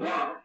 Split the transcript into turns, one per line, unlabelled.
Yeah.